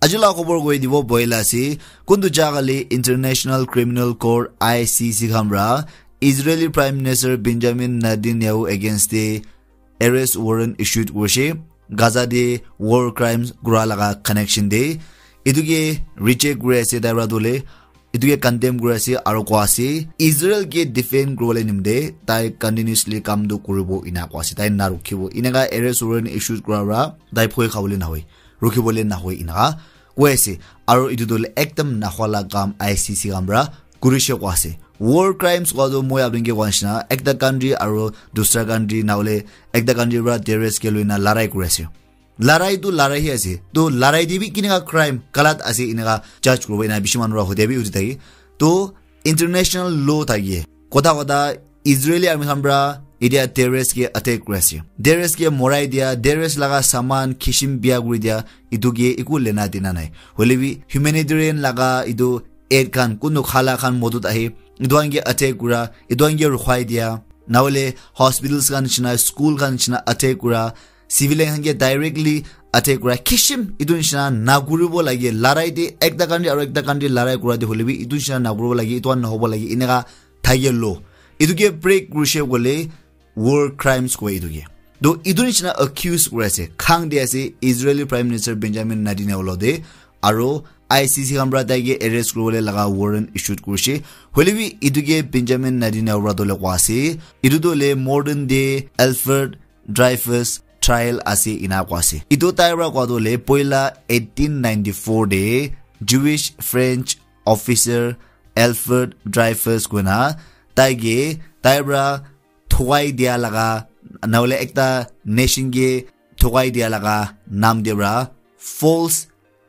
ajula khobor goi dibo boila si kundu jagali international criminal court icc khamra israeli prime minister benjamin netanyahu against the arrest warrant issued worship gaza de war crimes gura laga connection de iduge reject gure ase dara dole iduge condemn gure ase aro kwa ase israel ge defend grole nimde tai continuously kam do kuribo ina kwa ase tai na rukhibo inaga arrest warrant issued gura ra dai phoi khawle na hoi rukibole na hoi ina wese aro itu dole ekdam na hwala kam ICC gamra kurishe kwase war crimes ko do moya bringe wanshna ekda country aro dusra country naule ekda country ra terrorist ke loina larai kurese larai tu larai hi ase to larai dibi kinega crime kalat ase inaga judge ko ina bishiman ra hodebi utai to international law thagiye kotha kotha israeli army hambra ইডিয়া টেৰেছ কে attack কৰিছে টেৰেছ কে মৰাই দিয়া terrace লগা সামান খিচিম বিয়া কৰি দিয়া ইটো গিয়ে একো লেনা দিনা নাই হলেবি হিউমেনিটেৰিয়ান লগা ইটো এড খান কোনো খালা খান মদত আহি ইদোৱাংগে আটেক কৰা ইদোৱাংগে ৰখাই দিয়া নহলে হস্পিটেলছ খান নিচিনা স্কুল খান নিচিনা আটেক কৰা চিভিলিয়ান খানকে ডাইৰেক্টলি আটেক কৰা খিচিম ইটো নিচিনা নাগুৰিব লাগে লৰাই দি একটা কাণ্ট্ৰি আৰু একটা কাণ্ট্ৰি লৰাই কৰা দি হলেবি ইটো নিচিনা নাগুৰিব লাগে ইটো নহ'ব লাগে এনেকা থাকে ল' ইটোকে ব্ৰেক কৰিছে গ'লে war crimes ko iduge do iduni china accuse kurase khang de ase israeli prime minister benjamin netanyahu de aro ICC hamra daige arrest kurole laga warrant issued kurse holebi iduge benjamin netanyahu ra dole kwase idu dole modern day alfred dreyfus trial ase ina kwase idu taira kwa dole poila 1894 de jewish french officer alfred dreyfus guna taige taibra থোৱাই দিয়া লগা নহ'লে একটা নেশ্যনকে থোৱাই দিয়া লগা নাম দিয়াৰা ফল্ছ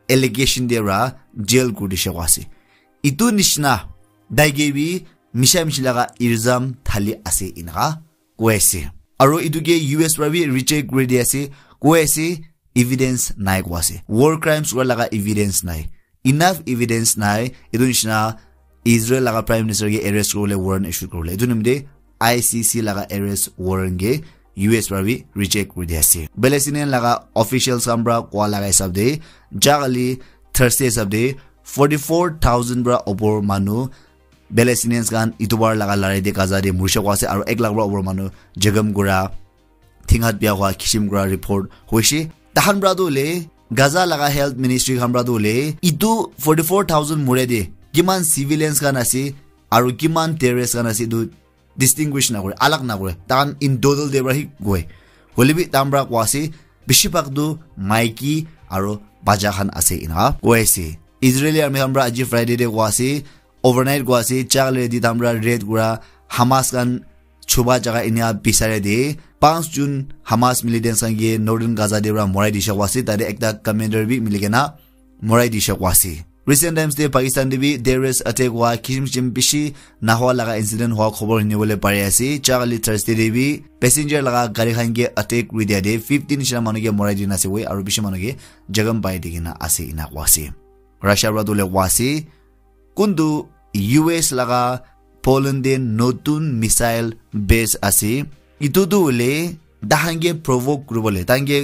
এলিগেশ্যন দিয়াৰা জেল কৰি দিছে আছে ইটো নিচিনা দাইগেবি মিছা মিছি লগা ইৰজাম থালি আছে ইনকা কৈ আছে আৰু ইটোকে ইউ এছ পৰা বি ৰিচেক কৰি দি আছে কৈ আছে ইভিডেঞ্চ নাই কোৱা আছে ৱাৰ ক্ৰাইমছ কৰা লগা ইভিডেঞ্চ নাই ইনাফ ইভিডেঞ্চ নাই এইটো নিচিনা ইজৰাইল লগা প্ৰাইম মিনিষ্টাৰকে এৰেষ্ট কৰিবলৈ ৱাৰেণ্ট ইছ্যু কৰিবলৈ এইটো নিমিত্তে ICC laga arrest warrant ge US rabi reject kuri diase Palestinian laga officials ambra kwa laga sabde jagali Thursday sabde 44000 bra opor manu Palestinians gan itubar laga lare de kaza de mursha kwase aro 1 lakh bra opor manu jagam gura thingat bia hwa kishim gura report hoishi tahan bra dole gaza laga health ministry hambra dole itu 44000 mure de কিমান চিভিলিয়ানছ গান আছে আৰু কিমান terrace গান আছে এইটো distinguish নকৰে আলাক নকৰে তান ইন ড'ডল দেৱৰা সি গৈ হলিবি তামৰা কোৱাছে বেছিভাগটো মাইকী আৰু বাজাখান আছে ইনা কৈ আছে ইজৰাইলী আৰ্মি আমৰা আজি ফ্ৰাইডে ডে কোৱাছে অভাৰনাইট কোৱাছে চাল ৰেডি তামৰা ৰেড গুৰা হামাছ গান ছুবা জাগা ইনা বিচাৰে দে পাঁচ জুন হামাছ গাঙ্গে নৰ্দাৰ্ণ গাজা দেৱৰা মৰাই দিছে কোৱাছে তাৰে একটা কমেণ্ডাৰ বি কোৱাছে ৰিচেণ্ট টাইমছ ডে পাকিস্তান দেবি ডেৰেছ এটেক হোৱা কিচিম চিম বেছি নাহোৱা লগা ইনচিডেণ্ট হোৱা খবৰ শুনিবলৈ পাৰি আছে চাকালি থাৰ্ছডে দেবি পেচেঞ্জাৰ লগা গাড়ীখনকে এটেক কৰি দিয়া দে ফিফটিন নিচিনা মানুহকে মৰাই দি নাছে ৱে আৰু বেছি মানুহকে জগম পাই দি কিনা আছে ইনা কোৱা আছে ৰাছিয়াৰ পৰা দলে কোৱা আছে কোনটো ইউ এছ লগা পলেণ্ডে নতুন মিছাইল বেছ আছে ইটোতো বোলে তাহাংগে প্ৰভোক কৰিবলৈ তাহাংগে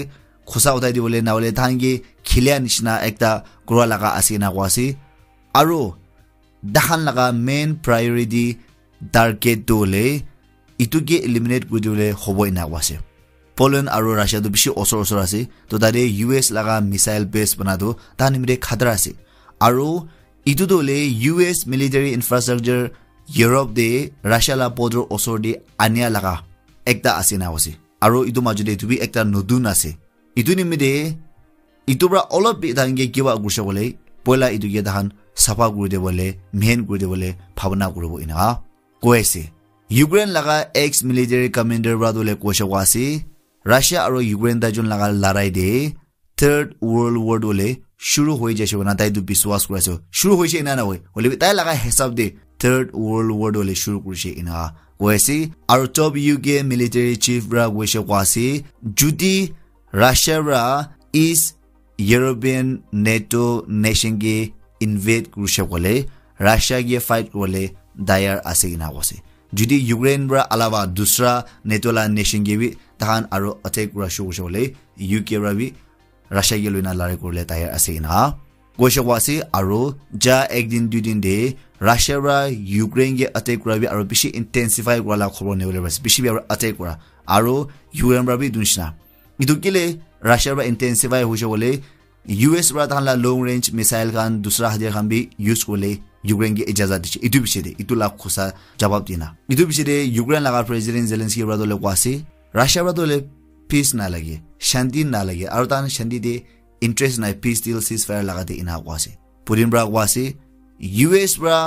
খোচা উঠাই দিবলৈ নহ'লে তাহাংগে খিলীয়া নিচিনা একটা কৰা লগা আছে না কোৱা আছে আৰু দেখান লগা মেইন প্ৰায়ৰিটি টাৰ্গেটটো হ'লে ইটোকে এলিমিনেট কৰি দিবলৈ হ'বই না কোৱা আছে পলেণ্ড আৰু ৰাছিয়াটো বেছি ওচৰ ওচৰ আছে তো তাতে ইউ এছ লগা মিছাইল বেছ বনাটো তাৰ নিমিত্তে খাতৰা আছে আৰু ইটোতো হ'লে U S military infrastructure Europe দে ৰাছিয়া লা পদৰ ওচৰ দি আনিয়া লগা একটা আছে না কৈছে আৰু ইটো মাজতে এইটো বি একটা নতুন আছে ইটো নিমিত্তে ইটোৰ পৰা অলপ তাহাঁকে কিবা গুচা গ'লে পইলা ইটোকে তাহান চাফা কৰি দিবলৈ মেহেন কৰি দিবলৈ ভাৱনা কৰিব ইনা কৈ আছে ইউক্ৰেইন লগা এক্স মিলিটাৰী কমাণ্ডাৰ পৰা দলে কৈছে কোৱা আছে ৰাছিয়া আৰু ইউক্ৰেইন দাইজন লগা লৰাই দে থাৰ্ড ৱৰ্ল্ড ৱাৰ দলে শুরু হয়ে যাচ্ছে না তাই তো বিশ্বাস করেছে শুরু হয়েছে না না ওই বলে তাই লাগা হিসাব দে থার্ড ওয়ার্ল্ড ওয়ার হলে শুরু করছে ইনা কৈছে আৰু top U K military chief ৰা কৈছে কোৱাছে যদি ৰাছিয়াৰা ইষ্ট ইউৰোপিয়ান নেটো কৰিছে ক'লে ৰাছিয়াকে ফাইট কৰিলে দায়াৰ আছে কৈছে যদি ইউক্ৰেইন পৰা আলাবা দুসৰা নেটোলা নেশ্যনকে বি তাহান আৰু অটেক কৰা শুৰু কৰিছে ক'লে ইউ কে ৰা বি ৰাছিয়াকে লৈ না লৰাই কৰিলে গোশে ওয়াসি আৰু যা একদিন দুদিন দে ৰাছিয়া ইউক্ৰেইন আটেক কৰা কৰা লা খবৰ আৰু আটেক কৰা আৰু ইউ এন ৰা বি দুনিচিনা ইটো কেলে ৰাছিয়াৰ পৰা ইণ্টেনচিফাই হৈছে বোলে ইউ এছ পৰা তাহাঁলা লং ৰেঞ্জ মিছাইল খান দুচৰা হাজিয়া খান বি ইউজ কৰিলে ইউক্ৰেইন গে ইজাজত দিছে ইটো পিছে দে ইটো লাভ খোচা জবাব দিনা ইটো পিছে দে ইউক্ৰেইন লগা প্ৰেচিডেণ্ট জেলেন্সকি পৰা দলে কোৱাছে ৰাছিয়াৰ পৰা দলে পিছ নালাগে শান্তি নালাগে আৰু তাহান শান্তি দে ইণ্টাৰেষ্ট নাই পিছ ডিল চিজ ফায়াৰ লগাতে ইনা কোৱাছে পুদিন পৰা কোৱাছে ইউ এছ পৰা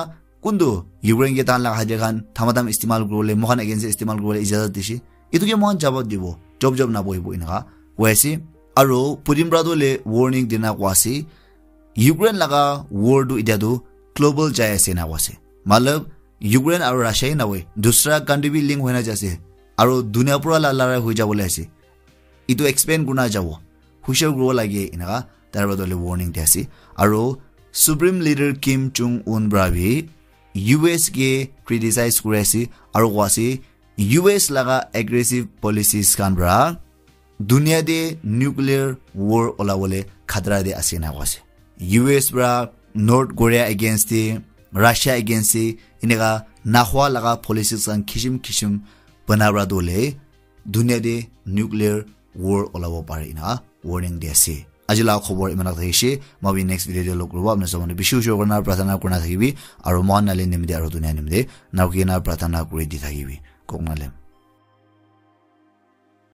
কোনটো ইউক্ৰেইন গে তাহান লগা হাজিয়া খান থামা থাম ইস্তেমাল কৰিবলৈ মহান এগেঞ্চি ইস্তেমাল কৰিবলৈ ইজাজত দিছে ইটোকে মহান জবাব দিব জব জব নবহিব এনেকুৱা কৈ আৰু পুদিন পৰা দলে ৱাৰ্ণিং দিনা কোৱাছে ইউক্ৰেইন লগা ৱাৰটো এতিয়াতো গ্ল'বেল যাই আছে না কোৱাছে মালব ইউক্ৰেইন আৰু ৰাছিয়াই নাৱৈ দুচৰা কাণ্ট্ৰি বি লিংক হৈ নাযাইছে আৰু দুনিয়াৰ পৰা লালাৰাই হৈ যাবলৈ আছে ইটো এক্সপেণ্ড কৰি নাযাব হুইচাৰ কৰিব লাগে এনেকুৱা তাৰ বদলে ৱাৰ্ণিং দি আছে আৰু supreme leader Kim Jong Un ব্ৰাভি U S কে ক্ৰিটিচাইজ কৰি আছে আৰু কোৱাছে এগ্ৰেছিভ পলিচিজ খান পৰা দুনিয়া দে নিউক্লিয়াৰ ৱাৰ ওলাবলৈ খাতৰা দি আছে না কোৱাছে ইউ এছ পৰা North Korea against Russia against এনেকুৱা নাখোৱা লগা পলিচিজ খান খিচিম খিচিম বনাবৰা দলে দুনিয়া দে নিউক্লিয়াৰ ৱাৰ ওলাব পাৰে না ৱাৰ্ণিং দি আজি লাভ খবৰ ইমানক থাকিছে মই নেক্সট ভিডিঅ' লগ কৰিব আপোনাৰ চবনে বেছি ওচৰ কৰাৰ প্ৰাৰ্থনা কৰি নাথাকিবি আৰু মন নালি নিমিতে আৰু দুনিয়া নিমিতে নাওকি নাৰ প্ৰাৰ্থনা কৰি দি থাকিবি কক নালে